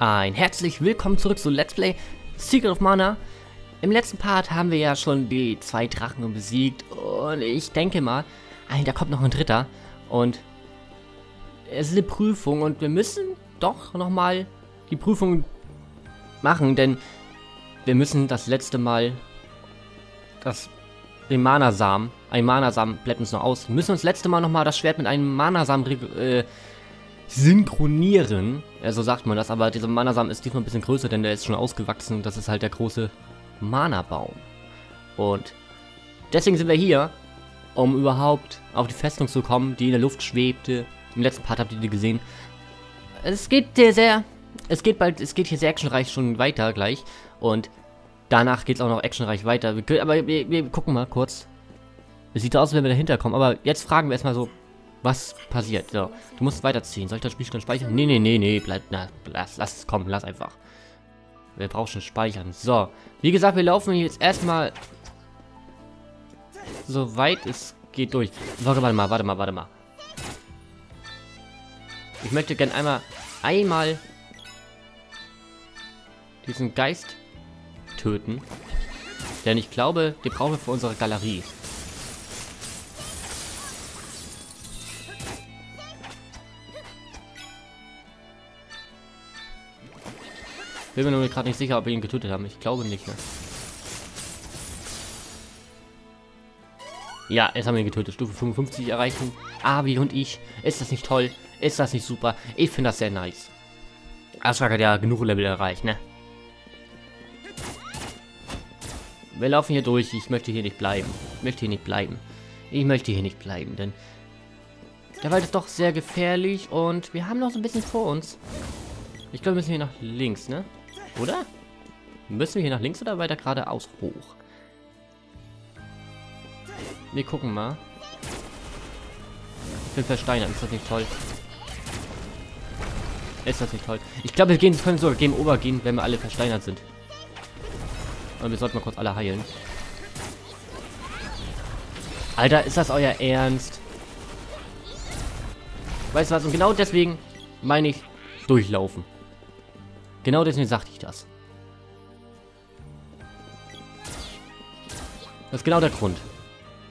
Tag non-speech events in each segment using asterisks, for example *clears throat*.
Ein herzlich willkommen zurück zu Let's Play Secret of Mana. Im letzten Part haben wir ja schon die zwei Drachen besiegt und ich denke mal, da kommt noch ein dritter und es ist eine Prüfung und wir müssen doch nochmal die Prüfung machen, denn wir müssen das letzte Mal das den Mana-Samen, ein Mana-Samen bleibt uns noch aus, wir müssen uns das letzte Mal nochmal das Schwert mit einem Mana-Samen äh, synchronieren. Ja, so sagt man das, aber dieser Mana-Samen ist diesmal ein bisschen größer, denn der ist schon ausgewachsen und das ist halt der große Mana-Baum. Und deswegen sind wir hier, um überhaupt auf die Festung zu kommen, die in der Luft schwebte. Im letzten Part habt ihr die gesehen. Es geht hier sehr, es geht bald, es geht hier sehr actionreich schon weiter gleich und danach geht es auch noch actionreich weiter. aber wir, wir gucken mal kurz. Es sieht aus, als wenn wir dahinter kommen, aber jetzt fragen wir erstmal so, was passiert. So, du musst weiterziehen. Soll ich das Spiel schon speichern? Nee, nee, nee, nee, bleib, na, lass, lass es kommen, lass einfach. Wir brauchen schon speichern. So, wie gesagt, wir laufen jetzt erstmal so weit es geht durch. Warte, warte mal, warte mal, warte mal. Ich möchte gerne einmal, einmal diesen Geist töten. Denn ich glaube, den brauchen wir für unsere Galerie. Bin mir nur gerade nicht sicher, ob wir ihn getötet haben. Ich glaube nicht, ne? Ja, jetzt haben wir ihn getötet. Stufe 55 erreichen. Avi und ich. Ist das nicht toll? Ist das nicht super? Ich finde das sehr nice. Ashrak hat ja genug Level erreicht, ne? Wir laufen hier durch. Ich möchte hier nicht bleiben. Ich möchte hier nicht bleiben. Ich möchte hier nicht bleiben, denn der Wald ist doch sehr gefährlich und wir haben noch so ein bisschen vor uns. Ich glaube, wir müssen hier nach links, ne? Oder? Müssen wir hier nach links oder weiter geradeaus hoch? Wir gucken mal. Ich bin versteinert. Ist das nicht toll? Ist das nicht toll? Ich glaube, wir gehen, können sogar Game Over gehen, wenn wir alle versteinert sind. Und wir sollten mal kurz alle heilen. Alter, ist das euer Ernst? Weißt du was? Und genau deswegen meine ich durchlaufen. Genau deswegen sagte ich das. Das ist genau der Grund.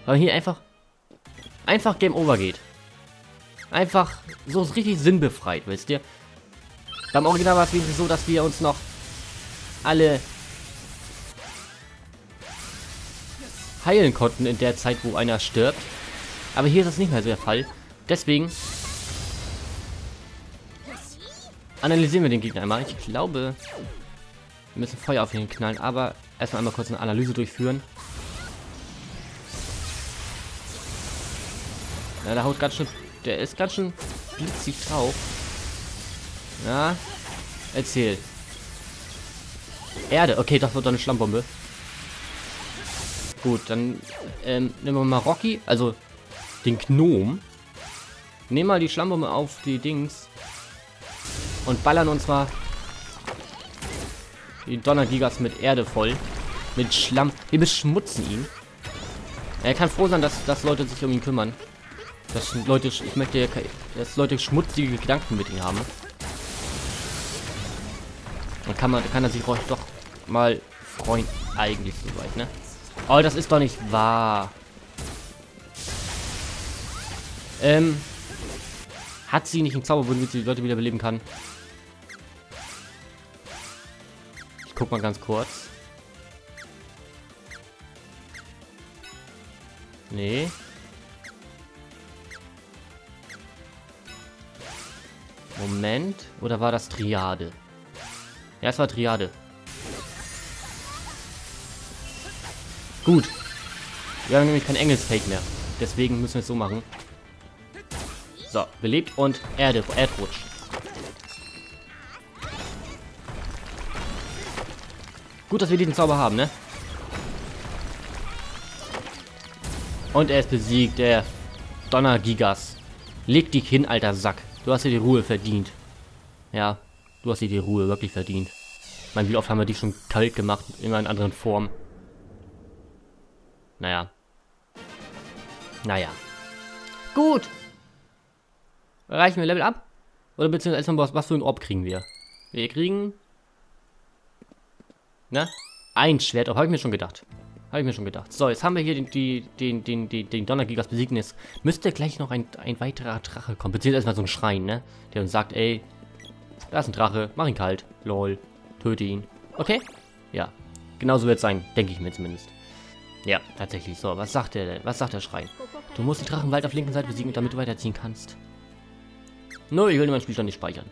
Weil hier einfach einfach Game Over geht. Einfach so richtig sinnbefreit, wisst ihr? Beim Original war es wenigstens so, dass wir uns noch alle heilen konnten in der Zeit, wo einer stirbt. Aber hier ist das nicht mehr so der Fall. Deswegen Analysieren wir den Gegner einmal. Ich glaube, wir müssen Feuer auf ihn knallen, aber erstmal einmal kurz eine Analyse durchführen. Ja, der haut ganz schön, der ist ganz schön blitzig drauf. Ja, erzähl. Erde, okay, das wird doch eine Schlammbombe. Gut, dann ähm, nehmen wir mal Rocky, also den Gnom. Nehmen mal die Schlammbombe auf die Dings und ballern uns mal die Donnergigas mit Erde voll. Mit Schlamm. Wir beschmutzen ihn. Er kann froh sein, dass, dass Leute sich um ihn kümmern. Dass Leute, ich möchte, dass Leute schmutzige Gedanken mit ihm haben. Dann kann man, kann er sich doch mal freuen. Eigentlich soweit, ne? Oh, das ist doch nicht wahr. Ähm, hat sie nicht einen Zauber, womit sie die Leute wieder beleben kann? guck mal ganz kurz. Nee. Moment. Oder war das Triade? Ja, es war Triade. Gut. Wir haben nämlich kein Engelsfake mehr. Deswegen müssen wir es so machen. So, belebt und Erde, Erdrutsch. Gut, dass wir diesen Zauber haben, ne? Und er ist besiegt, der Donnergigas. Leg dich hin, alter Sack. Du hast dir die Ruhe verdient. Ja, du hast dir die Ruhe wirklich verdient. Ich meine, wie oft haben wir dich schon kalt gemacht, in einer anderen Form. Naja. Naja. Gut. Erreichen wir Level ab? Oder beziehungsweise was, was für ein Orb kriegen wir? Wir kriegen... Na? Ein Schwert, habe ich mir schon gedacht. Habe ich mir schon gedacht. So, jetzt haben wir hier den, die, den, den, den, den Donnergigas besiegen. Jetzt müsste gleich noch ein, ein weiterer Drache kommen. Beziehungsweise erstmal so ein Schrein, ne? Der uns sagt, ey, da ist ein Drache, mach ihn kalt. Lol. Töte ihn. Okay? Ja. Genauso wird es sein, denke ich mir zumindest. Ja, tatsächlich. So, was sagt der denn? Was sagt der Schrein? Du musst den Drachenwald auf linken Seite besiegen, damit du weiterziehen kannst. No, ich will mein Spielstand nicht speichern.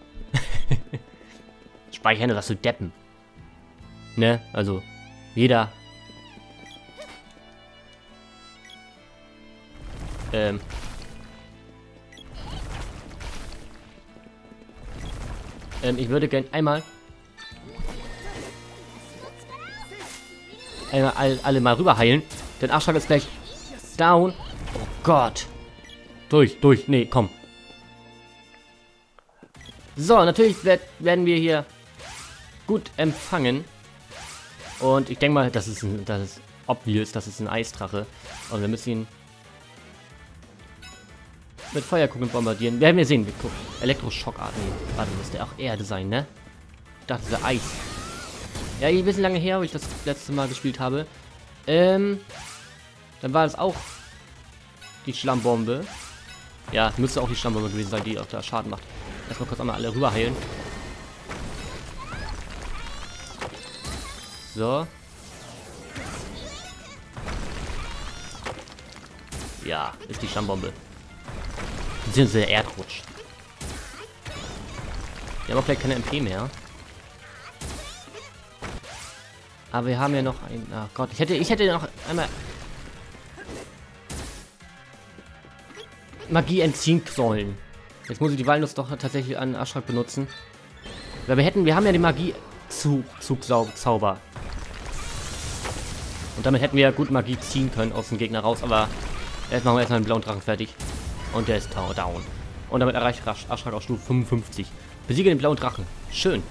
*laughs* speichern, das du deppen. Ne? Also, jeder Ähm. Ähm, ich würde gerne einmal... Einmal all, alle mal rüber heilen. Denn Arschlag ist gleich down. Oh Gott. Durch, durch. Nee, komm. So, natürlich werd, werden wir hier gut empfangen. Und ich denke mal, das ist, ein, das ist obvious, das ist ein Eisdrache. Und wir müssen ihn mit Feuerkugeln bombardieren. Werden wir sehen. Wir gucken. Elektroschockarten. Warte, müsste auch Erde sein, ne? Ich dachte, das Eis. Ja, ein bisschen lange her, wo ich das letzte Mal gespielt habe. Ähm, dann war es auch die Schlammbombe. Ja, müsste auch die Schlammbombe gewesen sein, die auch da Schaden macht. Erstmal kurz einmal alle rüber heilen. So. Ja, ist die Schlammbombe. Beziehungsweise Erdrutsch. Wir haben auch vielleicht keine MP mehr. Aber wir haben ja noch ein... Ach Gott, ich hätte, ich hätte noch einmal... Magie entziehen sollen. Jetzt muss ich die Walnuss doch tatsächlich an Aschrak benutzen. Weil wir hätten, wir haben ja die Magie zu Zugzauber. Und damit hätten wir ja gut Magie ziehen können aus dem Gegner raus, aber jetzt machen wir erstmal den blauen Drachen fertig. Und der ist down. Und damit erreicht Aschrak auch Stufe 55. Besiege den blauen Drachen. Schön.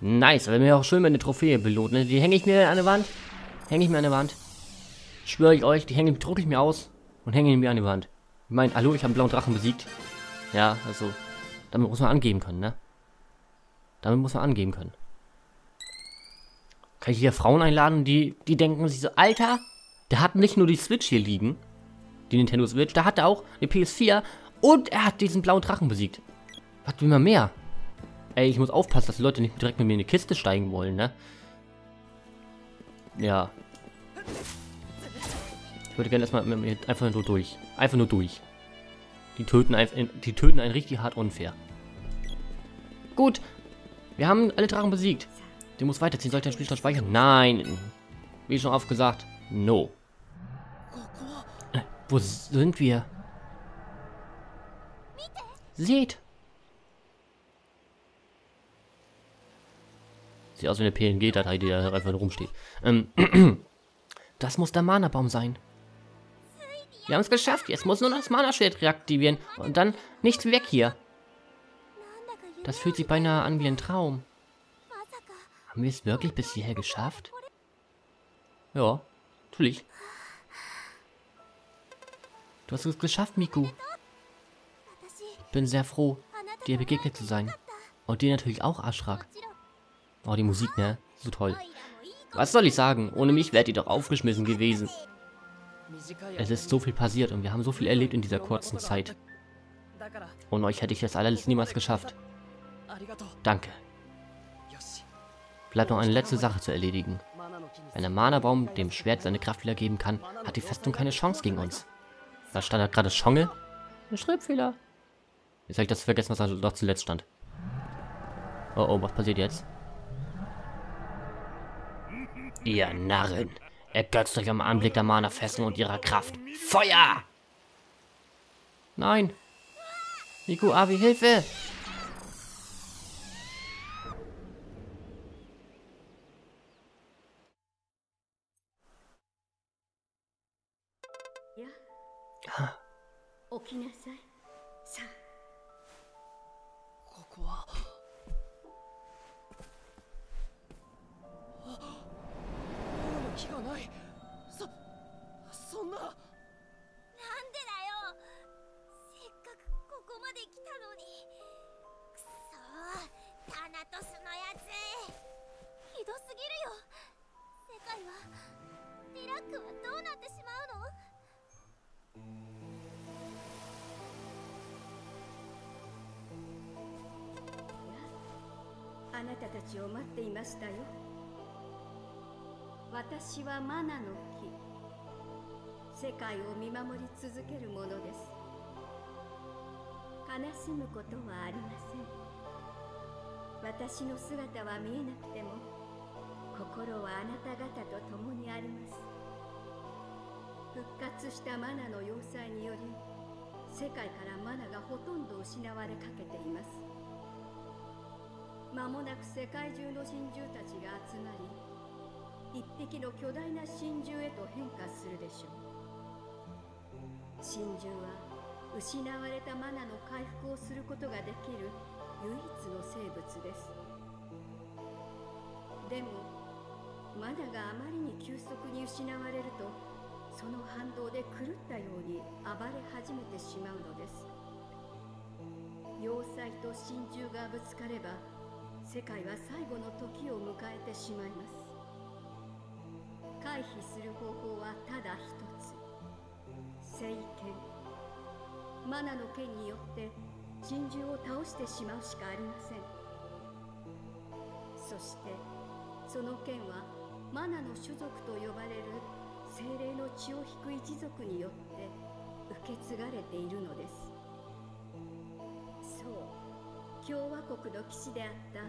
Nice. Wenn wir auch schön mit einer Trophäe belohnt. Ne? Die hänge ich mir an der Wand. Hänge ich mir an der Wand. Schwöre ich euch, die hänge drucke ich mir aus und hänge mir an die Wand. Ich meine, hallo, ich habe einen blauen Drachen besiegt. Ja, also, damit muss man angeben können, ne? Damit muss man angeben können. Kann ich hier Frauen einladen, die, die denken sich so, Alter, der hat nicht nur die Switch hier liegen, die Nintendo Switch. Da hat er auch eine PS4 und er hat diesen blauen Drachen besiegt. Was will man mehr? Ey, ich muss aufpassen, dass die Leute nicht direkt mit mir in eine Kiste steigen wollen, ne? Ja. Ich würde gerne erstmal einfach nur durch. Einfach nur durch. Die töten, einfach, die töten einen richtig hart unfair. Gut. Wir haben alle Drachen besiegt. Der muss weiterziehen. Sollte den Spielstand speichern? Nein. Wie schon oft gesagt. No. Wo sind wir? Seht! Sieht aus wie eine PNG-Datei, die da einfach rumsteht. Ähm, *clears throat* das muss der Mana-Baum sein. Wir haben es geschafft. Jetzt muss nur das Mana-Schwert reaktivieren. Und dann nichts weg hier. Das fühlt sich beinahe an wie ein Traum. Haben wir es wirklich bis hierher geschafft? Ja, natürlich. Du hast es geschafft, Miku. Ich bin sehr froh, dir begegnet zu sein. Und dir natürlich auch, Ashrak. Oh, die Musik, ne? So toll. Was soll ich sagen? Ohne mich wärt ihr doch aufgeschmissen gewesen. Es ist so viel passiert und wir haben so viel erlebt in dieser kurzen Zeit. Ohne euch hätte ich das alles niemals geschafft. Danke. Bleibt noch eine letzte Sache zu erledigen. Wenn der Mana-Baum dem Schwert seine Kraft wiedergeben kann, hat die Festung keine Chance gegen uns. Da stand da gerade Schongel. Ein Schreibfehler. Jetzt habe ich das vergessen, was da noch zuletzt stand. Oh oh, was passiert jetzt? Ihr Narren. Ergötzt euch am Anblick der Mana-Festung und ihrer Kraft. Feuer! Nein! Niku, Avi, Hilfe! Ja. できたのに。くそタナトスのやつ。ひどすぎるよ。世界はディラックはどうなってしまうの？あなたたちを待っていましたよ。私はマナの木。世界を見守り続けるものです。悲しむことはありません。私の姿は見えなくても心はあなた方と共にあります。復活したマナの要塞により世界からマナがほとんど失われかけています。間もなく世界中の神獣たちが集まり一匹の巨大な神獣へと変化するでしょう。神獣は失われたマナの回復をすることができる唯一の生物です。でもマナがあまりに急速に失われるとその反動で狂ったように暴れ始めてしまうのです。要塞と神獣がぶつかれば世界は最後の時を迎えてしまいます。回避する方法はただ一つ。聖剣。マナの剣によって神獣を倒してしまうしかありません。そしてその剣はマナの種族と呼ばれる精霊の血を引く一族によって受け継がれているのです。そう共和国の騎士であった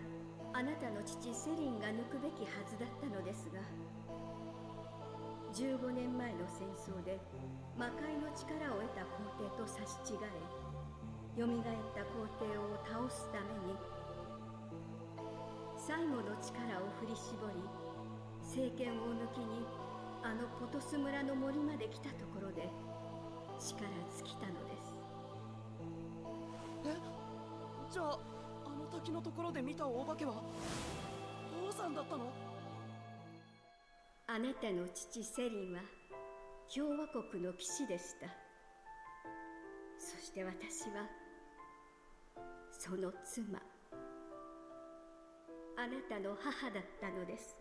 あなたの父セリンが抜くべきはずだったのですが15年前の戦争で魔界の力を得た皇帝と差し違え蘇った皇帝を倒すために最後の力を振り絞り政権を抜きにあのポトス村の森まで来たところで力尽きたのです。え？じゃああの滝のところで見たお化けは父さんだったの？あなたの父セリンは共和国の騎士でした。そして私はその妻。あなたの母だったのです。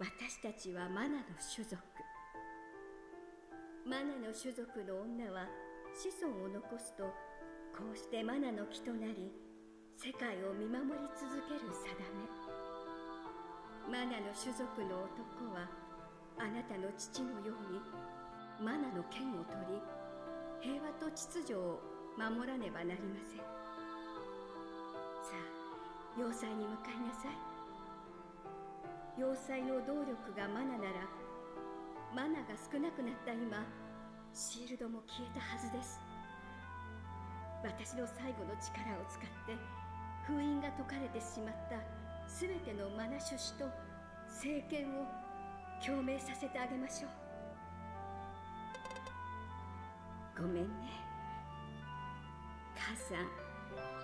私たちはマナの種族。マナの種族の女は子孫を残すとこうしてマナの木となり世界を見守り続ける定め。マナの種族の男はあなたの父のようにマナの剣を取り平和と秩序を守らねばなりません。さあ要塞に向かいなさい。要塞の動力がマナならマナが少なくなった今シールドも消えたはずです。私の最後の力を使って封印が解かれてしまった全てのマナ種子と聖剣を共鳴させてあげましょう。ごめんね。母さん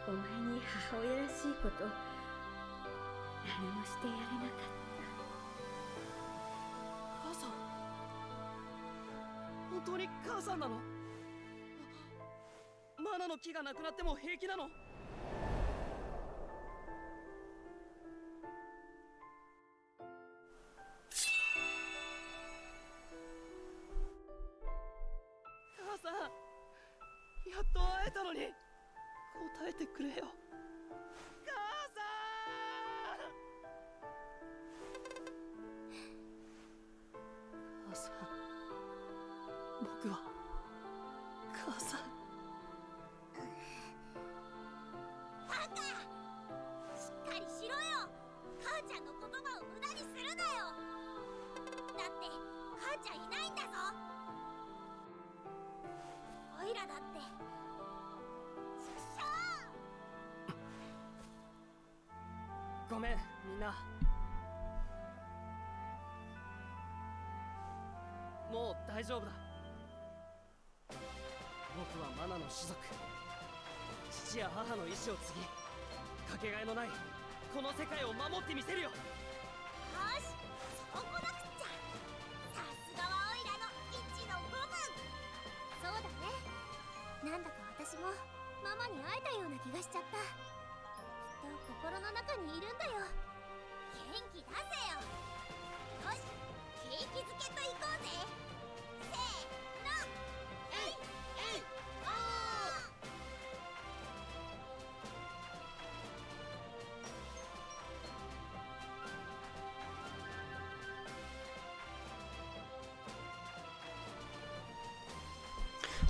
お前に母親らしいこと何もしてやれなかった。母さん本当に母さんなの？マナの木がなくなっても平気なの？ごめんみんな。もう大丈夫だ。僕はマナの種族。父や母の意志を継ぎかけがえのないこの世界を守ってみせるよ。よしそこなくっちゃ。さすがはオイラの一の部分。そうだね。なんだか私もママに会えたような気がしちゃった。心の中にいるんだよ。元気出せよ。よし景気づけといこうぜ。せーの。えいえいお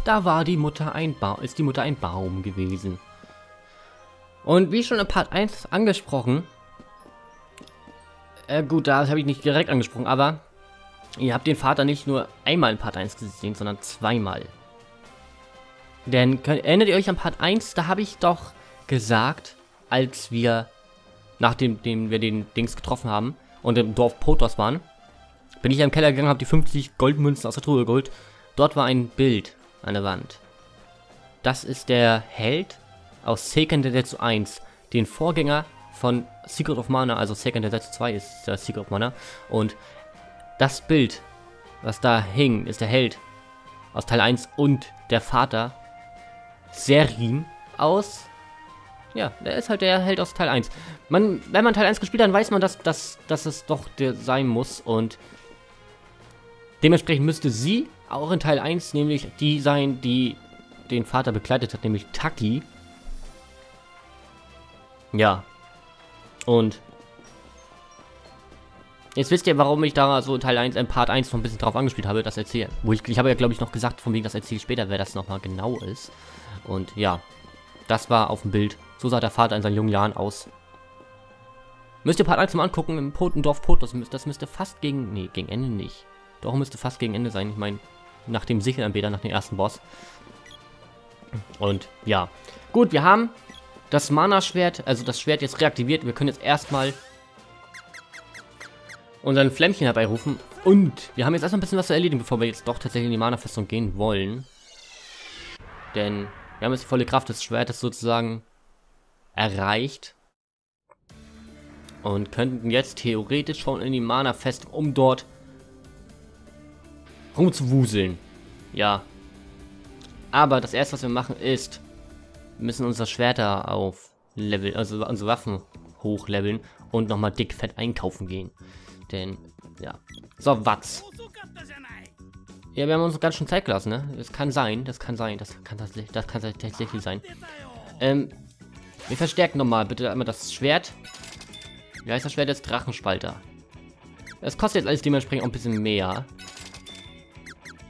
Da war die Mutter ein ba ist die Mutter ein Baum gewesen. Und wie schon in Part 1 angesprochen, äh, gut, da habe ich nicht direkt angesprochen, aber ihr habt den Vater nicht nur einmal in Part 1 gesehen, sondern zweimal. Denn könnt, erinnert ihr euch an Part 1? Da habe ich doch gesagt, als wir, nachdem dem wir den Dings getroffen haben und im Dorf Potos waren, bin ich im Keller gegangen, habe die 50 Goldmünzen aus der Truhe geholt. Dort war ein Bild an der Wand. Das ist der Held aus Seiken Densetsu 1, den Vorgänger von Secret of Mana, also Seiken Densetsu 2 ist der Secret of Mana. Und das Bild, was da hing, ist der Held aus Teil 1 und der Vater Serim aus ja, der ist halt der Held aus Teil 1. Man, wenn man Teil 1 gespielt hat, dann weiß man, dass, dass, dass es doch der sein muss. Und dementsprechend müsste sie auch in Teil 1 nämlich die sein, die den Vater begleitet hat, nämlich Taki. Ja. Und Jetzt wisst ihr, warum ich da so Teil 1, in Part 1 noch ein bisschen drauf angespielt habe, das erzählen. Wo ich, ich habe ja, glaube ich, noch gesagt, von wegen das erzähle ich später, wer das nochmal genau ist. Und ja, das war auf dem Bild. So sah der Vater in seinen jungen Jahren aus. Müsst ihr Part 1 mal angucken, im Potendorf Pot, das, das müsste fast gegen, nee, gegen Ende nicht. Doch, müsste fast gegen Ende sein. Ich meine, nach dem Sichelanbeter, nach dem ersten Boss. Und ja, gut, wir haben das Mana-Schwert, also das Schwert jetzt reaktiviert. Wir können jetzt erstmal unseren Flämmchen herbeirufen. Und wir haben jetzt erstmal ein bisschen was zu erledigen, bevor wir jetzt doch tatsächlich in die Mana-Festung gehen wollen. Denn wir haben jetzt die volle Kraft des Schwertes sozusagen erreicht. Und könnten jetzt theoretisch schon in die Mana-Festung, um dort rumzuwuseln. Ja. Aber das erste, was wir machen, ist, müssen unser Schwerter auf Level, also unsere Waffen hochleveln und nochmal dick fett einkaufen gehen. Denn, ja. So, Watz. Ja, wir haben uns ganz schön Zeit gelassen, ne? Das kann sein, das kann sein, das kann tatsächlich, das kann tatsächlich sein. Ähm, wir verstärken nochmal bitte einmal das Schwert. Wie heißt das Schwert jetzt? Drachenspalter. Das kostet jetzt alles dementsprechend auch ein bisschen mehr.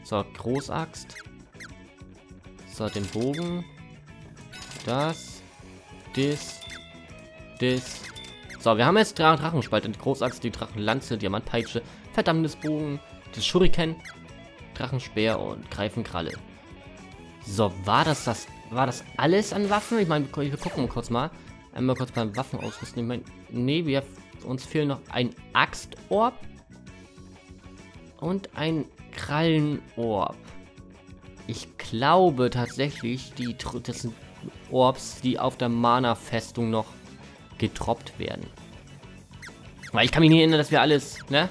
So, Großaxt. So, den Bogen. Das. Das. Das. So, wir haben jetzt drei Drachenspalter. Die Großaxt, die Drachenlanze, Diamantpeitsche, verdammtes Bogen, das Shuriken, Drachenspeer und Greifenkralle. So, war das das war das alles an Waffen? Ich meine, wir gucken kurz mal. Einmal kurz beim Waffen ausrüsten. Ich meine, nee, wir, uns fehlen noch ein Axtorb und ein Krallenorb. Ich glaube tatsächlich, die, das sind Orbs, die auf der Mana-Festung noch getroppt werden. Weil ich kann mich nicht erinnern, dass wir alles, ne?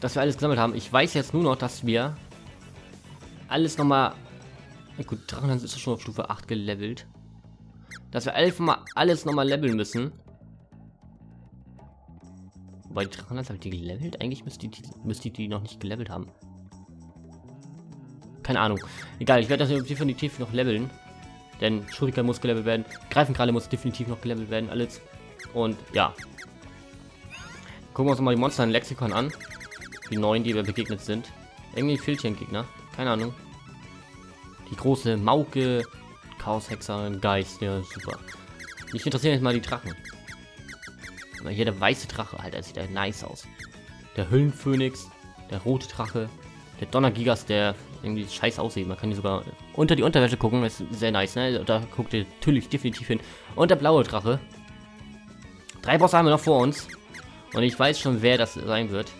Dass wir alles gesammelt haben. Ich weiß jetzt nur noch, dass wir alles nochmal ja gut, Drachenlanz ist schon auf Stufe 8 gelevelt. Dass wir elf mal alles nochmal leveln müssen. Wobei die Drachenlanz habe ich die gelevelt? Eigentlich müsste die, müsste die noch nicht gelevelt haben. Keine Ahnung. Egal, ich werde das definitiv noch leveln. Denn Shuriken muss gelevelt werden. Greifenkralle muss definitiv noch gelevelt werden. Alles. Und ja. Gucken wir uns mal die Monster in Lexikon an. Die neuen, die wir begegnet sind. Irgendwie fehlt hier ein Gegner. Keine Ahnung. Die große Mauke, Chaoshexer, Geist, ja, super. Mich interessieren jetzt mal die Drachen. Aber hier der weiße Drache, Alter, sieht der nice aus. Der Höllenphönix, der rote Drache, der Donnergigas, der irgendwie scheiß aussieht. Man kann hier sogar unter die Unterwäsche gucken, das ist sehr nice, ne? Da guckt ihr natürlich definitiv hin. Und der blaue Drache. Drei Bosse haben wir noch vor uns. Und ich weiß schon, wer das sein wird.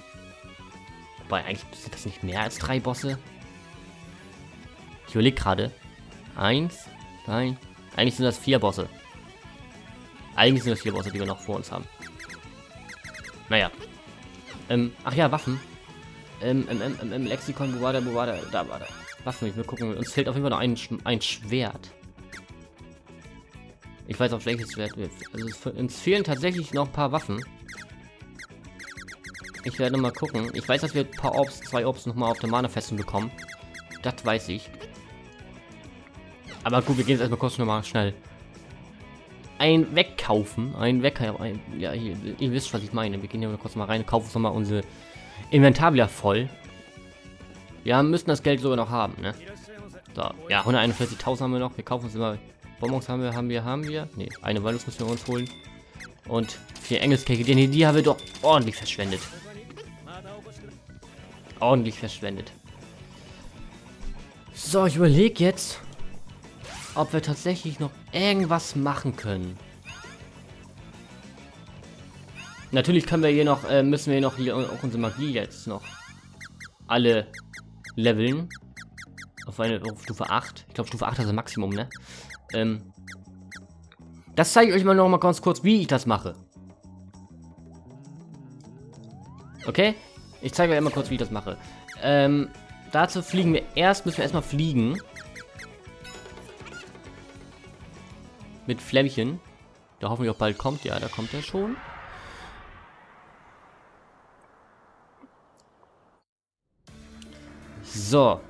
Wobei, eigentlich sind das nicht mehr als drei Bosse. Ich überlege gerade. Eins, nein. Eigentlich sind das vier Bosse. Eigentlich sind das vier Bosse, die wir noch vor uns haben. Naja. Ähm, ach ja, Waffen. Ähm, im, im, im Lexikon, wo war der, wo war der? Da war der. Waffen, wir gucken. Uns fehlt auf jeden Fall noch ein, ein Schwert. Ich weiß auch welches Schwert wird. Also uns fehlen tatsächlich noch ein paar Waffen. Ich werde mal gucken. Ich weiß, dass wir ein paar Orbs, zwei Orbs nochmal auf der Mana-Festung bekommen. Das weiß ich. Aber gut, wir gehen jetzt erstmal kurz nochmal schnell. Ein Wegkaufen, ein Wegkaufen, ja, hier, ihr wisst, was ich meine. Wir gehen hier kurz mal rein, kaufen nochmal unsere Inventar wieder voll. Wir haben, müssen das Geld sogar noch haben, ne? So, ja, 141.000 haben wir noch. Wir kaufen uns immer... Bonbons haben wir, haben wir, haben wir. Ne, eine Walnuss müssen wir uns holen. Und vier Engelskekse. Die, die haben wir doch ordentlich verschwendet. Ordentlich verschwendet. So, ich überlege jetzt, ob wir tatsächlich noch irgendwas machen können. Natürlich können wir hier noch, äh, müssen wir noch hier auch unsere Magie jetzt noch alle leveln. Auf eine auf Stufe 8. Ich glaube Stufe 8 ist das Maximum, ne? Ähm, das zeige ich euch mal noch mal ganz kurz, wie ich das mache. Okay? Ich zeige euch mal kurz, wie ich das mache. Ähm, dazu fliegen wir erst, müssen wir erstmal fliegen. Mit Flämmchen. Der hoffentlich auch bald kommt. Ja, da kommt er schon. So.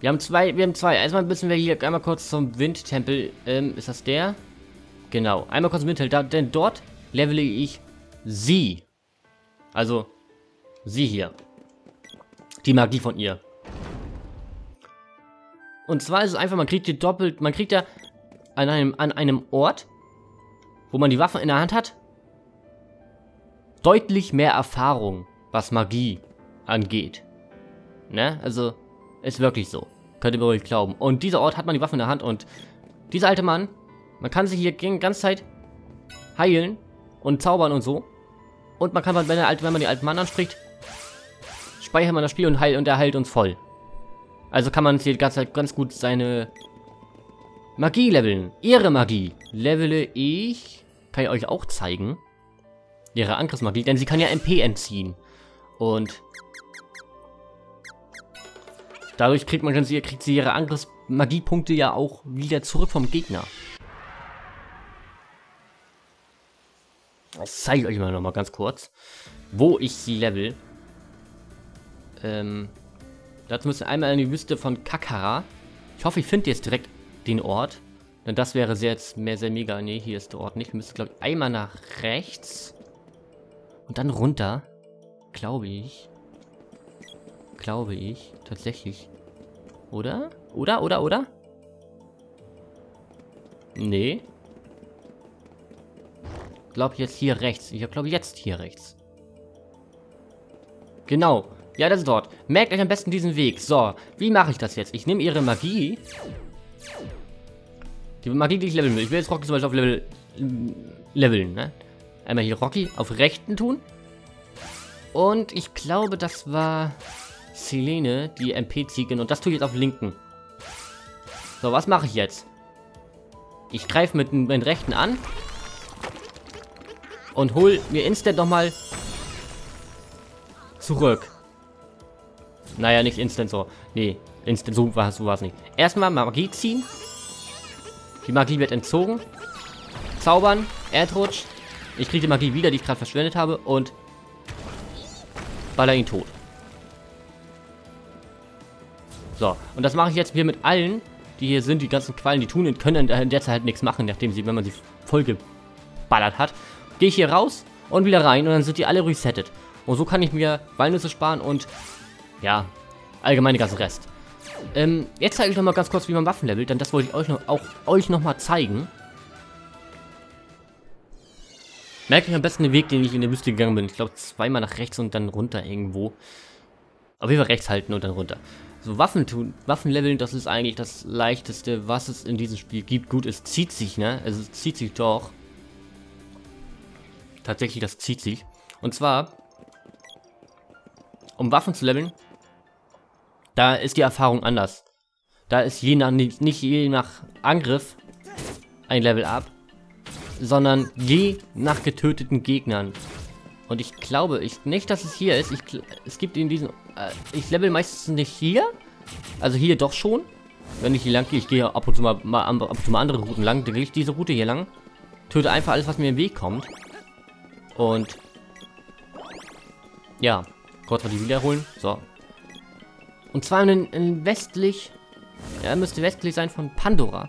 Wir haben zwei, wir haben zwei. Erstmal müssen wir hier einmal kurz zum Windtempel. Ähm, ist das der? Genau. Einmal kurz zum Windtempel. Denn dort levele ich sie. Also, sie hier. Die Magie von ihr. Und zwar ist es einfach, man kriegt die doppelt, man kriegt ja an einem, an einem Ort, wo man die Waffe in der Hand hat, deutlich mehr Erfahrung, was Magie angeht. Ne? Also, ist wirklich so. Könnt ihr mir ruhig glauben. Und dieser Ort hat man die Waffe in der Hand und dieser alte Mann, man kann sich hier die ganze Zeit heilen und zaubern und so. Und man kann, wenn, der alte, wenn man den alten Mann anspricht, speichert man das Spiel und, heilt, und er heilt uns voll. Also kann man hier die ganze Zeit ganz gut seine Magie leveln. Ihre Magie levele ich, kann ich euch auch zeigen. Ihre Angriffsmagie, denn sie kann ja MP entziehen. Und Dadurch kriegt man sie, kriegt sie ihre Angriffsmagiepunkte ja auch wieder zurück vom Gegner. Das zeige ich euch mal noch mal ganz kurz, wo ich sie level. Ähm, dazu müssen wir einmal in die Wüste von Kakara. Ich hoffe, ich finde jetzt direkt den Ort. Denn das wäre sehr, mehr, sehr mega. Ne, hier ist der Ort nicht. Wir müssen, glaube ich, einmal nach rechts. Und dann runter. Glaube ich. Glaube ich. Tatsächlich. Oder? Oder, oder, oder? Nee. Ich glaube jetzt hier rechts. Ich glaube jetzt hier rechts. Genau. Ja, das ist dort. Merkt euch am besten diesen Weg. So, wie mache ich das jetzt? Ich nehme ihre Magie. Die Magie, die ich leveln will. Ich will jetzt Rocky zum Beispiel auf Level... Leveln, ne? Einmal hier Rocky auf rechten tun. Und ich glaube, das war... Selene, die MP-Ziegen. Und das tue ich jetzt auf linken. So, was mache ich jetzt? Ich greife mit dem rechten an. Und hol mir instant nochmal zurück. Naja, nicht instant so. Nee, instant so war es nicht. Erstmal Magie ziehen. Die Magie wird entzogen. Zaubern. Erdrutsch. Ich kriege die Magie wieder, die ich gerade verschwendet habe. Und baller ihn tot. So, und das mache ich jetzt hier mit allen, die hier sind, die ganzen Quallen, die tun und können in der Zeit halt nichts machen, nachdem sie, wenn man sie voll geballert hat. Gehe ich hier raus und wieder rein und dann sind die alle resettet. Und so kann ich mir Walnüsse sparen und, ja, allgemein den ganzen Rest. Ähm, jetzt zeige ich noch mal ganz kurz, wie man Waffen levelt, denn das wollte ich euch noch, auch euch noch zeigen. Merke ich am besten den Weg, den ich in der Wüste gegangen bin. Ich glaube, zweimal nach rechts und dann runter irgendwo. Auf jeden Fall rechts halten und dann runter. So, Waffen tun, Waffen leveln, das ist eigentlich das leichteste, was es in diesem Spiel gibt. Gut, es zieht sich, ne? Es zieht sich doch. Tatsächlich, das zieht sich. Und zwar, um Waffen zu leveln, da ist die Erfahrung anders. Da ist je nach, nicht je nach Angriff ein Level up, sondern je nach getöteten Gegnern. Und ich glaube, ich nicht, dass es hier ist. Ich, es gibt in diesen... Äh, ich level meistens nicht hier. Also hier doch schon. Wenn ich hier lang gehe, ich gehe ab und zu mal, mal, ab und zu mal andere Routen lang. Dann gehe ich diese Route hier lang. Töte einfach alles, was mir im Weg kommt. Und... Ja. Kurz mal die wiederholen. So. Und zwar in, in westlich... Ja, müsste westlich sein von Pandora.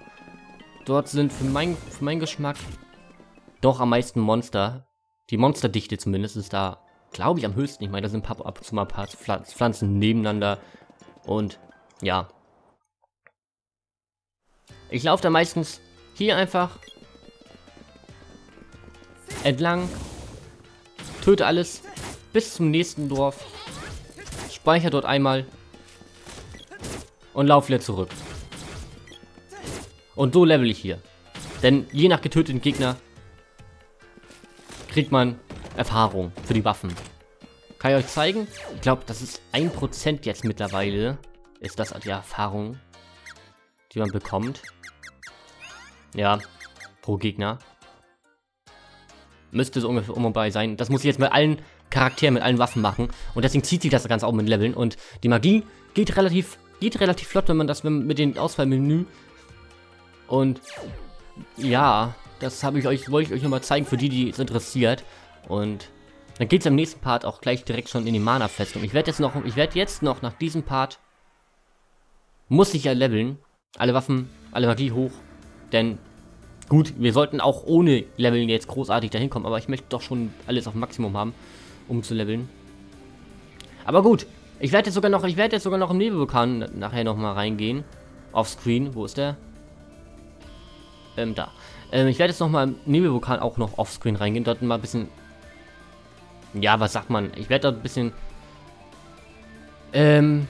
Dort sind für, mein, für meinen Geschmack doch am meisten Monster. Die Monsterdichte zumindest ist da glaube ich, am höchsten. Ich meine, da sind ab und zu mal ein paar Pflanzen nebeneinander. Und ja. Ich laufe da meistens hier einfach entlang, töte alles bis zum nächsten Dorf, speichere dort einmal und laufe wieder zurück. Und so level ich hier. Denn je nach getöteten Gegner kriegt man Erfahrung für die Waffen. Kann ich euch zeigen? Ich glaube, das ist 1% jetzt mittlerweile. Ist das die Erfahrung, die man bekommt. Ja, pro Gegner. Müsste so ungefähr um und bei sein. Das muss ich jetzt mit allen Charakteren, mit allen Waffen machen. Und deswegen zieht sich das Ganze auch mit Leveln. Und die Magie geht relativ, geht relativ flott, wenn man das mit dem Auswahlmenü. Und ja, das habe ich euch, wollte ich euch nochmal zeigen, für die, die es interessiert. Und dann geht es im nächsten Part auch gleich direkt schon in die Mana-Festung. Ich werde jetzt noch, ich werde jetzt noch nach diesem Part, muss ich ja leveln. Alle Waffen, alle Magie hoch. Denn, gut, wir sollten auch ohne Leveln jetzt großartig dahin kommen. Aber ich möchte doch schon alles auf Maximum haben, um zu leveln. Aber gut, ich werde jetzt sogar noch, ich werde jetzt sogar noch im Nebelvulkan nachher nochmal reingehen. Offscreen, wo ist der? Ähm, da. Ähm, ich werde jetzt nochmal im Nebelvulkan auch noch offscreen reingehen, dort mal ein bisschen... Ja, was sagt man? Ich werde dort ein bisschen... Ähm,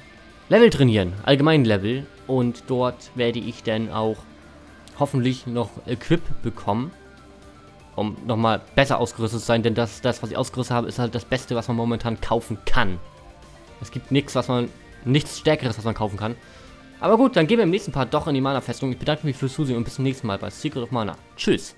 Level trainieren, allgemein Level. Und dort werde ich dann auch hoffentlich noch Equip bekommen. Um nochmal besser ausgerüstet zu sein, denn das, das, was ich ausgerüstet habe, ist halt das Beste, was man momentan kaufen kann. Es gibt nichts, was man... Nichts Stärkeres, was man kaufen kann. Aber gut, dann gehen wir im nächsten Part doch in die Mana-Festung. Ich bedanke mich fürs Zusehen und bis zum nächsten Mal bei Secret of Mana. Tschüss.